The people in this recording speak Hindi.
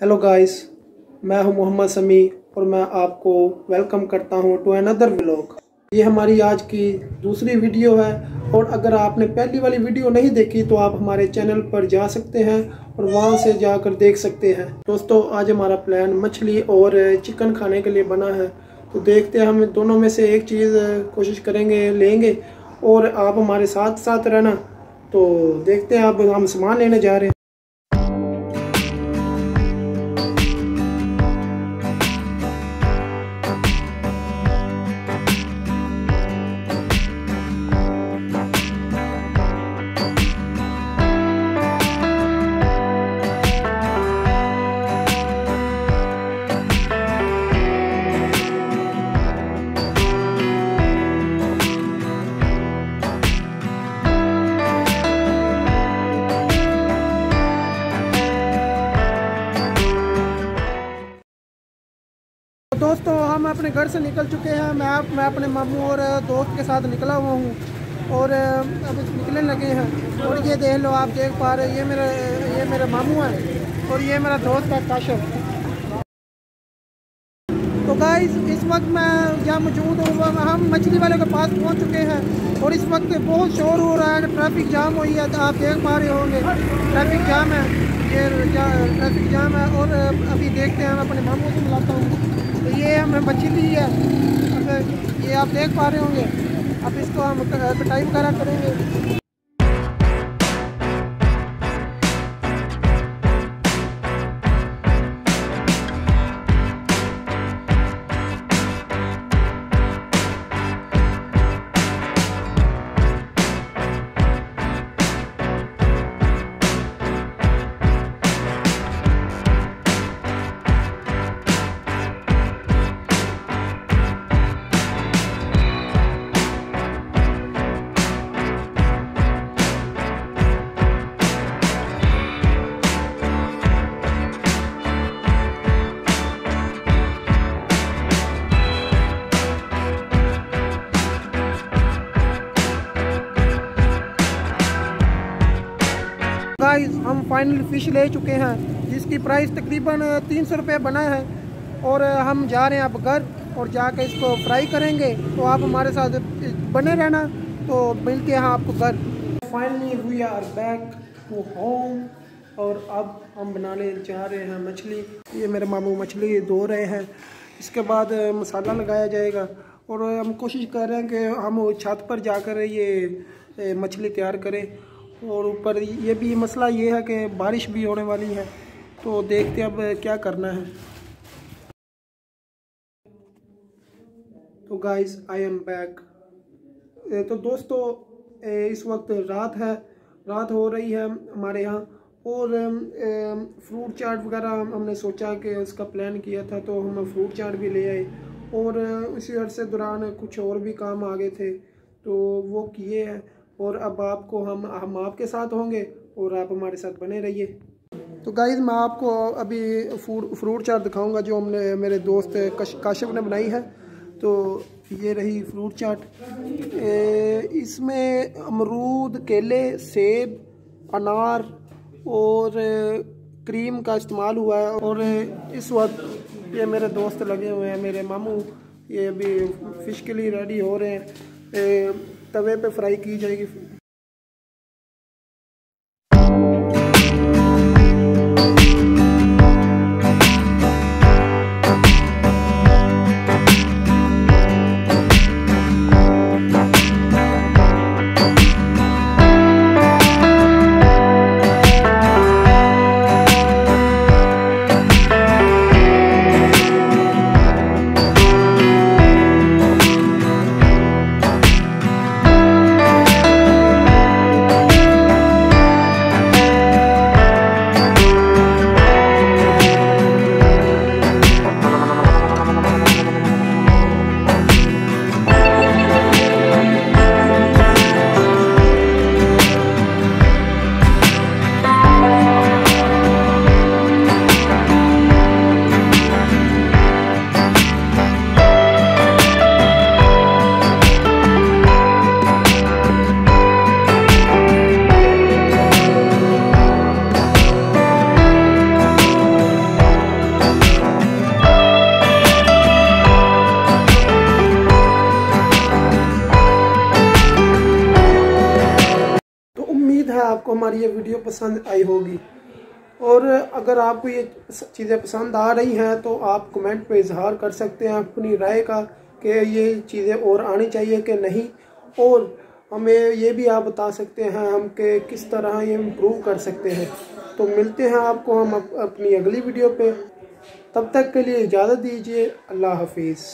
हेलो गाइस मैं हूँ मोहम्मद समी और मैं आपको वेलकम करता हूँ टू अनदर व्लॉग ये हमारी आज की दूसरी वीडियो है और अगर आपने पहली वाली वीडियो नहीं देखी तो आप हमारे चैनल पर जा सकते हैं और वहाँ से जाकर देख सकते हैं। दोस्तों, आज हमारा प्लान मछली और चिकन खाने के लिए बना है। तो देखते हैं हम दोनों में से एक चीज़ कोशिश करेंगे, लेंगे और आप हमारे साथ साथ रहना। तो देखते हैं अब हम सामान लेने जा रहे हैं। दोस्तों, हम अपने घर से निकल चुके हैं। मैं मैं अपने मामू और दोस्त के साथ निकला हुआ हूँ और अब निकलने लगे हैं। और ये देख लो, आप देख पा रहे, ये मेरे ये मेरे मामू हैं और ये मेरा दोस्त है काशफ। तो गाइस इस वक्त मैं जहाँ मौजूद हूँ हम मछली वाले के पास पहुँच चुके हैं और इस वक्त बहुत शोर हो रहा है, ट्रैफ़िक जाम हुई है तो आप देख पा रहे होंगे। ट्रैफ़िक जाम है, ये ट्रैफ़िक जाम है और अभी देखते हैं मैं अपने मामू से मिलाता हूँ तो हमने हमें ली है। ये आप देख पा रहे होंगे, अब इसको हम कटाई वगैरह करेंगे। गाइस हम फाइनल फ़िश ले चुके हैं, जिसकी प्राइस तकरीबन तीन सौ रुपये बना है। और हम जा रहे हैं अब घर और जाकर इसको फ्राई करेंगे। तो आप हमारे साथ बने रहना। तो मिलते हैं आपको घर। Finally we are back to home और अब हम बनाने जा रहे हैं मछली। ये मेरे मामू मछली धो रहे हैं। इसके बाद मसाला लगाया जाएगा। और हम कोशिश कर रहे हैं कि हम छत पर जाकर ये मछली तैयार करें। और ऊपर ये भी मसला ये है कि बारिश भी होने वाली है तो देखते अब क्या करना है। तो गाइस आई एम बैक तो दोस्तों इस वक्त रात है, रात हो रही है हमारे यहाँ, और फ्रूट चाट वगैरह हमने सोचा कि उसका प्लान किया था तो हम फ्रूट चाट भी ले आए, और उसी अरसे दौरान कुछ और भी काम आ गए थे तो वो किए हैं। और अब आपको हम हम आपके साथ होंगे और आप हमारे साथ बने रहिए। तो गाइज़ मैं आपको अभी फ़ूड फ्रूट चाट दिखाऊँगा जो हमने, मेरे दोस्त काशिफ ने बनाई है। तो ये रही फ्रूट चाट इसमें अमरूद, केले, सेब, अनार और क्रीम का इस्तेमाल हुआ है। और इस वक्त ये मेरे दोस्त लगे हुए हैं, मेरे मामू। ये अभी फ़िश के लिए रेडी हो रहे हैं। तवे पे फ्राई की जाएगी। आपको हमारी ये वीडियो पसंद आई होगी। और अगर आपको ये चीज़ें पसंद आ रही हैं तो आप कमेंट पे इजहार कर सकते हैं अपनी राय का कि ये चीज़ें और आनी चाहिए कि नहीं। और हमें ये भी आप बता सकते हैं हम के किस तरह ये इम्प्रूव कर सकते हैं। तो मिलते हैं आपको हम अपनी अगली वीडियो पे। तब तक के लिए इजाज़त दीजिए। अल्लाह हाफिज़।